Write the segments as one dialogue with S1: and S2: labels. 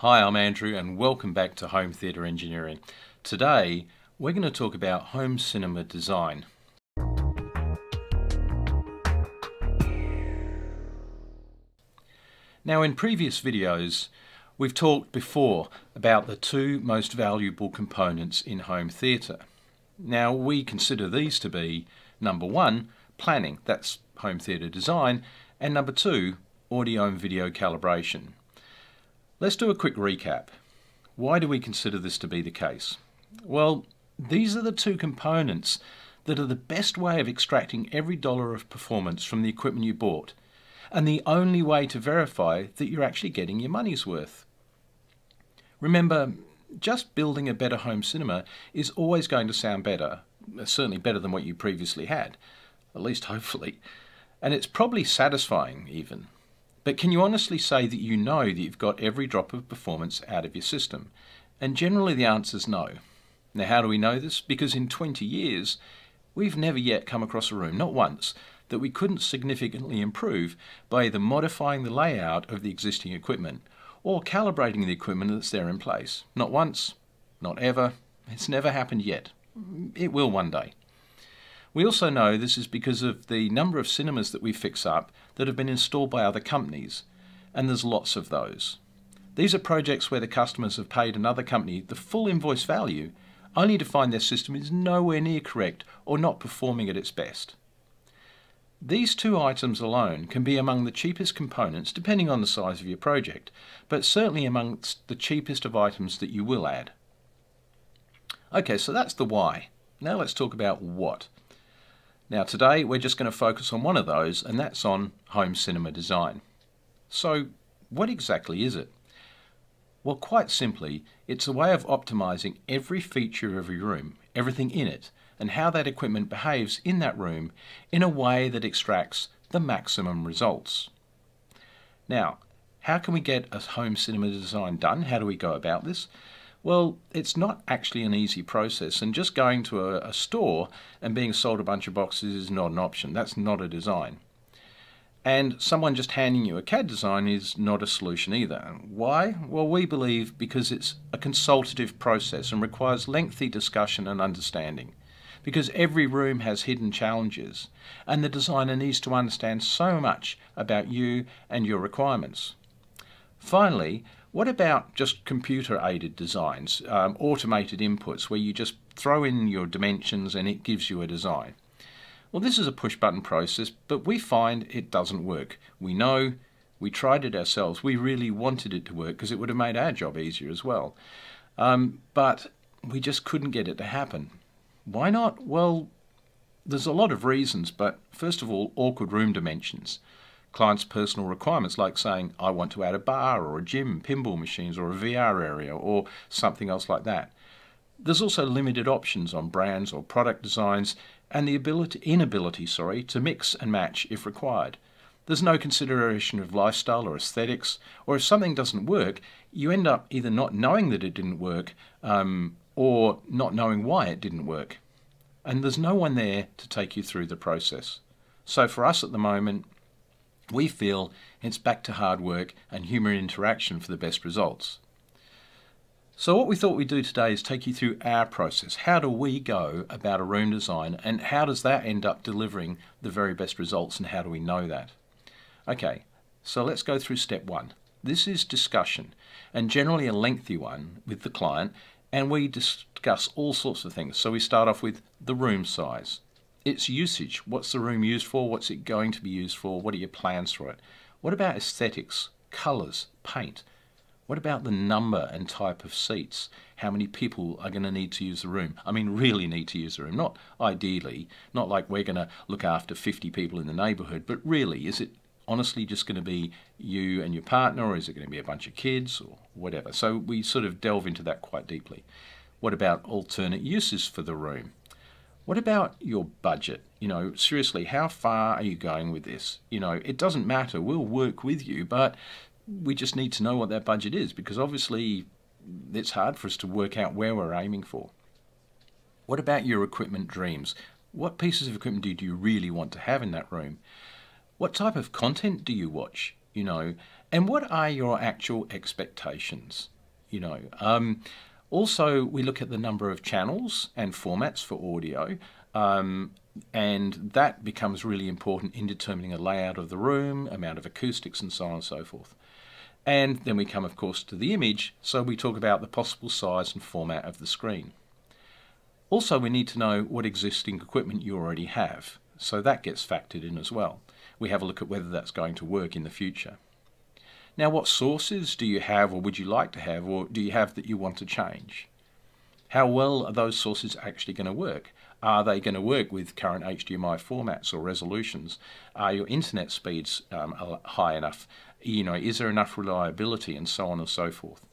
S1: Hi, I'm Andrew and welcome back to Home Theatre Engineering. Today we're going to talk about home cinema design. Now in previous videos we've talked before about the two most valuable components in home theatre. Now we consider these to be number one, planning, that's home theatre design, and number two, audio and video calibration. Let's do a quick recap. Why do we consider this to be the case? Well, these are the two components that are the best way of extracting every dollar of performance from the equipment you bought, and the only way to verify that you're actually getting your money's worth. Remember, just building a better home cinema is always going to sound better, certainly better than what you previously had, at least hopefully, and it's probably satisfying even. But can you honestly say that you know that you've got every drop of performance out of your system? And generally the answer is no. Now how do we know this? Because in 20 years, we've never yet come across a room, not once, that we couldn't significantly improve by either modifying the layout of the existing equipment or calibrating the equipment that's there in place. Not once, not ever, it's never happened yet. It will one day. We also know this is because of the number of cinemas that we fix up that have been installed by other companies, and there's lots of those. These are projects where the customers have paid another company the full invoice value only to find their system is nowhere near correct or not performing at its best. These two items alone can be among the cheapest components depending on the size of your project, but certainly amongst the cheapest of items that you will add. Okay, so that's the why. Now let's talk about what. Now today we're just going to focus on one of those and that's on home cinema design. So what exactly is it? Well quite simply it's a way of optimizing every feature of your room, everything in it, and how that equipment behaves in that room in a way that extracts the maximum results. Now how can we get a home cinema design done? How do we go about this? Well, it's not actually an easy process, and just going to a, a, store and being sold a bunch of boxes is not an option. That's not a design. And someone just handing you a CAD design is not a solution either. Why? Well, we believe because it's a consultative process and requires lengthy discussion and understanding. Because every room has hidden challenges, and the designer needs to understand so much about you and your requirements. Finally, what about just computer aided designs, um, automated inputs where you just throw in your dimensions and it gives you a design? Well, this is a push button process, but we find it doesn't work. We know, we tried it ourselves, we really wanted it to work because it would have made our job easier as well. Um, but we just couldn't get it to happen. Why not? Well, there's a lot of reasons, but first of all, awkward room dimensions client's personal requirements, like saying, I want to add a bar or a gym, pinball machines, or a VR area, or something else like that. There's also limited options on brands or product designs and the ability, inability sorry, to mix and match if required. There's no consideration of lifestyle or aesthetics, or if something doesn't work, you end up either not knowing that it didn't work um, or not knowing why it didn't work. And there's no one there to take you through the process. So for us at the moment, we feel it's back to hard work and human interaction for the best results. So what we thought we'd do today is take you through our process. How do we go about a room design and how does that end up delivering the very best results and how do we know that? Okay, so let's go through step one. This is discussion and generally a lengthy one with the client and we discuss all sorts of things. So we start off with the room size, its usage. What's the room used for? What's it going to be used for? What are your plans for it? What about aesthetics, colours, paint? What about the number and type of seats? How many people are going to need to use the room? I mean, really need to use the room. Not ideally, not like we're going to look after 50 people in the neighbourhood, but really, is it honestly just going to be you and your partner, or is it going to be a bunch of kids, or whatever? So we sort of delve into that quite deeply. What about alternate uses for the room? What about your budget? You know, seriously, how far are you going with this? You know, it doesn't matter. We'll work with you, but we just need to know what that budget is because obviously it's hard for us to work out where we're aiming for. What about your equipment dreams? What pieces of equipment do you really want to have in that room? What type of content do you watch? You know, And what are your actual expectations? You know, um, also we look at the number of channels and formats for audio. Um, and that becomes really important in determining a layout of the room, amount of acoustics and so on and so forth. And then we come of course to the image, so we talk about the possible size and format of the screen. Also we need to know what existing equipment you already have, so that gets factored in as well. We have a look at whether that's going to work in the future. Now what sources do you have or would you like to have or do you have that you want to change? How well are those sources actually going to work? Are they going to work with current HDMI formats or resolutions? Are your internet speeds um, high enough? You know, is there enough reliability and so on and so forth?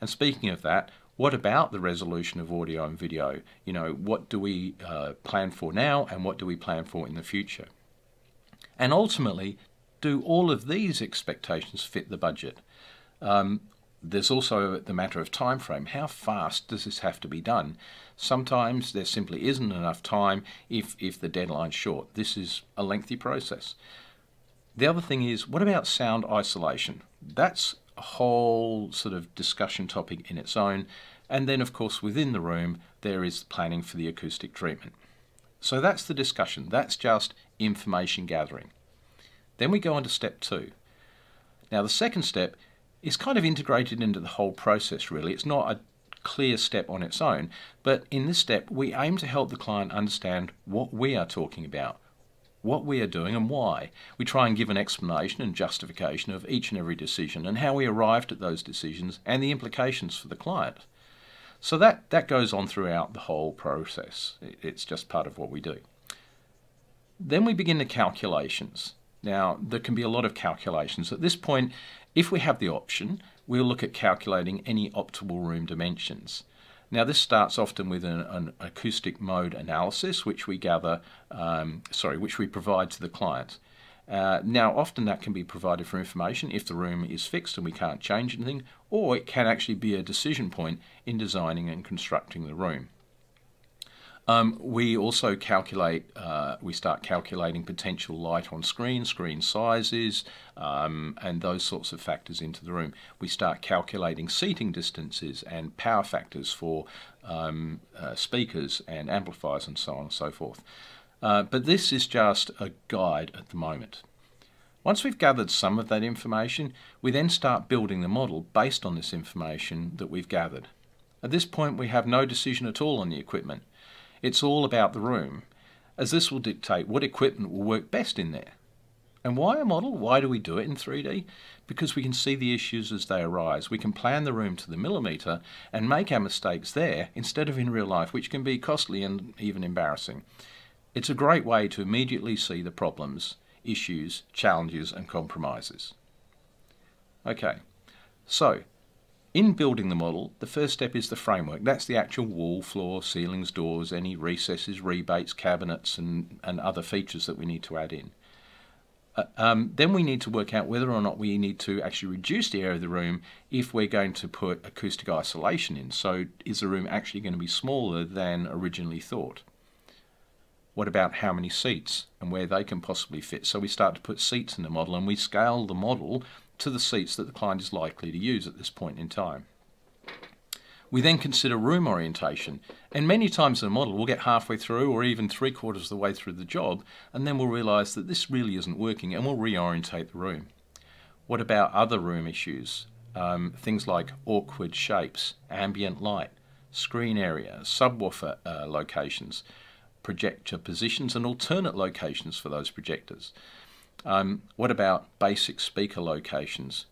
S1: And speaking of that, what about the resolution of audio and video? You know, what do we uh, plan for now and what do we plan for in the future? And ultimately, do all of these expectations fit the budget? Um, there's also the matter of time frame. How fast does this have to be done? Sometimes there simply isn't enough time if, if the deadline's short. This is a lengthy process. The other thing is, what about sound isolation? That's a whole sort of discussion topic in its own. And then, of course, within the room, there is planning for the acoustic treatment. So that's the discussion. That's just information gathering. Then we go on to step two. Now, the second step is kind of integrated into the whole process, really. It's not a clear step on its own, but in this step, we aim to help the client understand what we are talking about, what we are doing and why. We try and give an explanation and justification of each and every decision and how we arrived at those decisions and the implications for the client. So that, that goes on throughout the whole process. It's just part of what we do. Then we begin the calculations. Now, there can be a lot of calculations. At this point, if we have the option, we'll look at calculating any optimal room dimensions. Now this starts often with an, an acoustic mode analysis which we gather, um, sorry, which we provide to the client. Uh, now often that can be provided for information if the room is fixed and we can't change anything or it can actually be a decision point in designing and constructing the room. Um, we also calculate, uh, we start calculating potential light on screen, screen sizes, um, and those sorts of factors into the room. We start calculating seating distances and power factors for um, uh, speakers and amplifiers and so on and so forth. Uh, but this is just a guide at the moment. Once we've gathered some of that information, we then start building the model based on this information that we've gathered. At this point, we have no decision at all on the equipment. It's all about the room, as this will dictate what equipment will work best in there. And why a model? Why do we do it in 3D? Because we can see the issues as they arise. We can plan the room to the millimetre and make our mistakes there instead of in real life, which can be costly and even embarrassing. It's a great way to immediately see the problems, issues, challenges and compromises. Okay, so in building the model, the first step is the framework. That's the actual wall, floor, ceilings, doors, any recesses, rebates, cabinets, and, and other features that we need to add in. Uh, um, then we need to work out whether or not we need to actually reduce the area of the room if we're going to put acoustic isolation in. So is the room actually going to be smaller than originally thought? What about how many seats and where they can possibly fit? So we start to put seats in the model and we scale the model to the seats that the client is likely to use at this point in time. We then consider room orientation, and many times in a model we'll get halfway through or even three quarters of the way through the job, and then we'll realise that this really isn't working and we'll reorientate the room. What about other room issues? Um, things like awkward shapes, ambient light, screen area, subwoofer uh, locations, projector positions and alternate locations for those projectors. Um, what about basic speaker locations?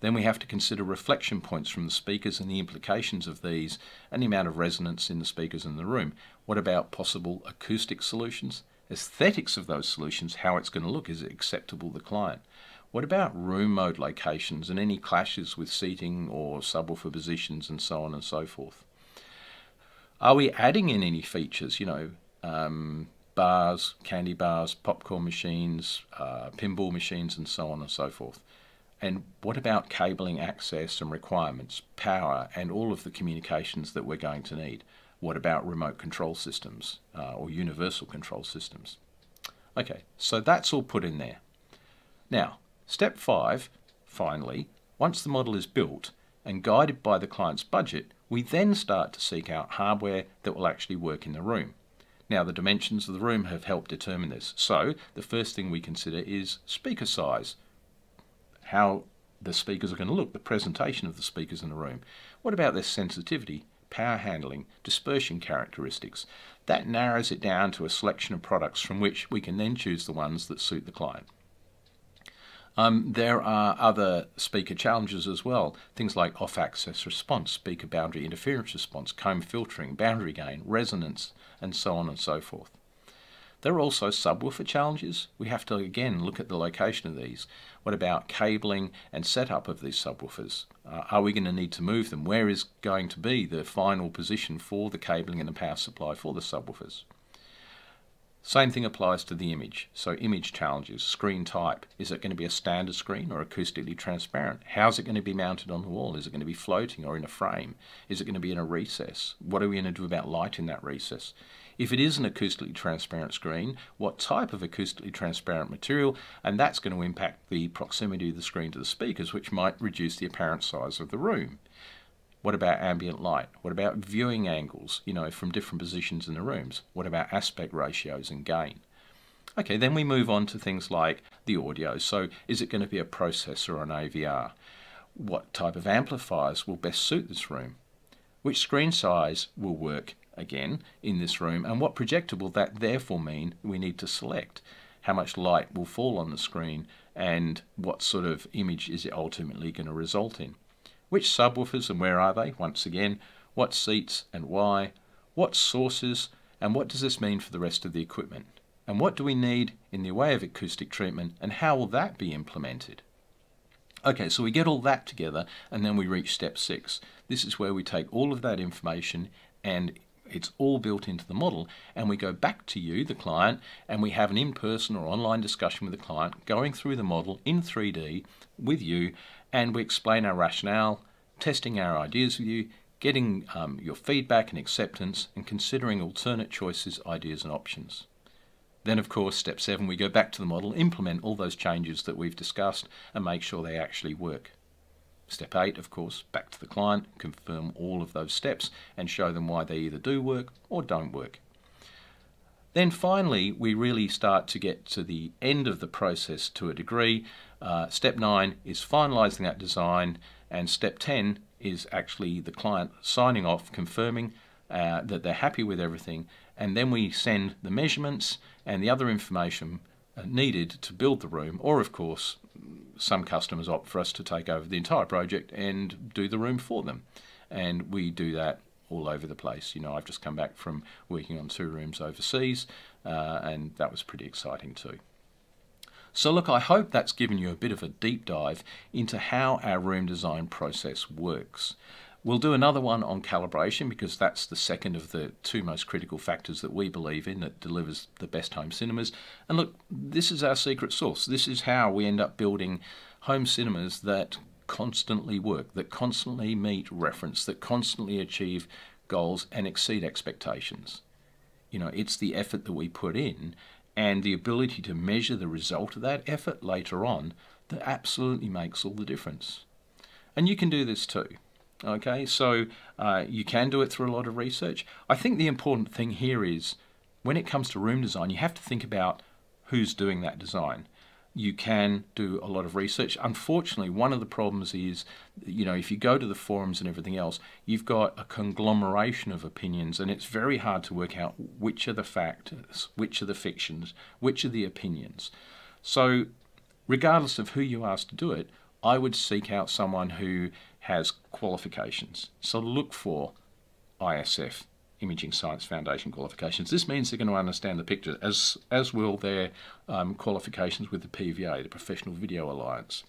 S1: Then we have to consider reflection points from the speakers and the implications of these and the amount of resonance in the speakers in the room. What about possible acoustic solutions? Aesthetics of those solutions, how it's going to look, is it acceptable to the client? What about room mode locations and any clashes with seating or subwoofer positions and so on and so forth? Are we adding in any features, you know, um, bars, candy bars, popcorn machines, uh, pinball machines, and so on and so forth. And what about cabling access and requirements, power, and all of the communications that we're going to need? What about remote control systems uh, or universal control systems? Okay, so that's all put in there. Now, step five, finally, once the model is built and guided by the client's budget, we then start to seek out hardware that will actually work in the room. Now the dimensions of the room have helped determine this. So the first thing we consider is speaker size. How the speakers are going to look, the presentation of the speakers in the room. What about their sensitivity, power handling, dispersion characteristics? That narrows it down to a selection of products from which we can then choose the ones that suit the client. Um, there are other speaker challenges as well, things like off-axis response, speaker boundary interference response, comb filtering, boundary gain, resonance, and so on and so forth. There are also subwoofer challenges. We have to again look at the location of these. What about cabling and setup of these subwoofers? Uh, are we going to need to move them? Where is going to be the final position for the cabling and the power supply for the subwoofers? Same thing applies to the image. So image challenges, screen type. Is it going to be a standard screen or acoustically transparent? How's it going to be mounted on the wall? Is it going to be floating or in a frame? Is it going to be in a recess? What are we going to do about light in that recess? If it is an acoustically transparent screen, what type of acoustically transparent material? And that's going to impact the proximity of the screen to the speakers, which might reduce the apparent size of the room. What about ambient light? What about viewing angles, you know, from different positions in the rooms? What about aspect ratios and gain? Okay, then we move on to things like the audio. So is it going to be a processor or an AVR? What type of amplifiers will best suit this room? Which screen size will work, again, in this room? And what projector will that therefore mean we need to select? How much light will fall on the screen? And what sort of image is it ultimately going to result in? Which subwoofers and where are they? Once again, what seats and why? What sources? And what does this mean for the rest of the equipment? And what do we need in the way of acoustic treatment and how will that be implemented? Okay, so we get all that together and then we reach step six. This is where we take all of that information and it's all built into the model and we go back to you, the client, and we have an in-person or online discussion with the client going through the model in 3D with you and we explain our rationale, testing our ideas with you, getting um, your feedback and acceptance, and considering alternate choices, ideas, and options. Then, of course, step seven, we go back to the model, implement all those changes that we've discussed, and make sure they actually work. Step eight, of course, back to the client, confirm all of those steps, and show them why they either do work or don't work. Then finally, we really start to get to the end of the process to a degree. Uh, step 9 is finalising that design, and step 10 is actually the client signing off, confirming uh, that they're happy with everything, and then we send the measurements and the other information uh, needed to build the room, or of course, some customers opt for us to take over the entire project and do the room for them. And we do that all over the place. You know, I've just come back from working on two rooms overseas, uh, and that was pretty exciting too. So look, I hope that's given you a bit of a deep dive into how our room design process works. We'll do another one on calibration because that's the second of the two most critical factors that we believe in that delivers the best home cinemas. And look, this is our secret sauce. This is how we end up building home cinemas that constantly work, that constantly meet reference, that constantly achieve goals and exceed expectations. You know, it's the effort that we put in and the ability to measure the result of that effort later on that absolutely makes all the difference. And you can do this too. Okay, so uh, you can do it through a lot of research. I think the important thing here is when it comes to room design, you have to think about who's doing that design you can do a lot of research. Unfortunately, one of the problems is, you know, if you go to the forums and everything else, you've got a conglomeration of opinions, and it's very hard to work out which are the factors, which are the fictions, which are the opinions. So, regardless of who you ask to do it, I would seek out someone who has qualifications. So, look for ISF, Imaging Science Foundation qualifications. This means they're going to understand the picture, as, as will their um, qualifications with the PVA, the Professional Video Alliance.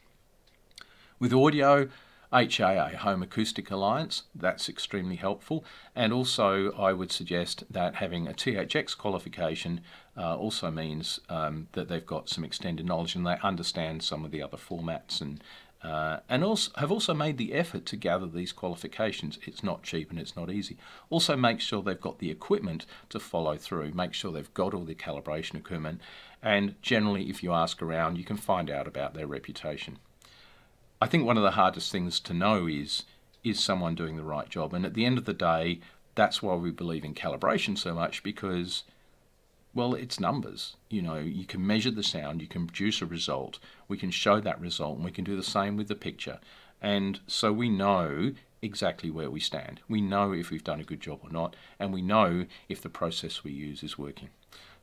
S1: With audio, HAA, Home Acoustic Alliance, that's extremely helpful. And also, I would suggest that having a THX qualification uh, also means um, that they've got some extended knowledge and they understand some of the other formats and uh, and also have also made the effort to gather these qualifications. It's not cheap and it's not easy. Also make sure they've got the equipment to follow through. Make sure they've got all the calibration equipment and generally if you ask around you can find out about their reputation. I think one of the hardest things to know is is someone doing the right job? And at the end of the day, that's why we believe in calibration so much because well, it's numbers. You know, you can measure the sound, you can produce a result, we can show that result, and we can do the same with the picture. And so we know exactly where we stand. We know if we've done a good job or not, and we know if the process we use is working.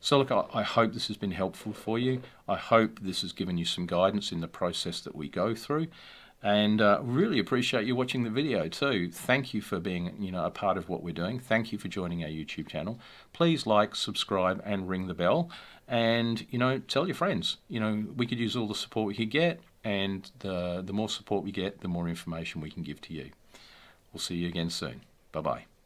S1: So look, I, hope this has been helpful for you. I hope this has given you some guidance in the process that we go through and uh, really appreciate you watching the video too. Thank you for being you know a part of what we're doing. Thank you for joining our YouTube channel. Please like, subscribe, and ring the bell. And you know, tell your friends. You know, we could use all the support we could get, and the the more support we get, the more information we can give to you. We'll see you again soon. Bye bye.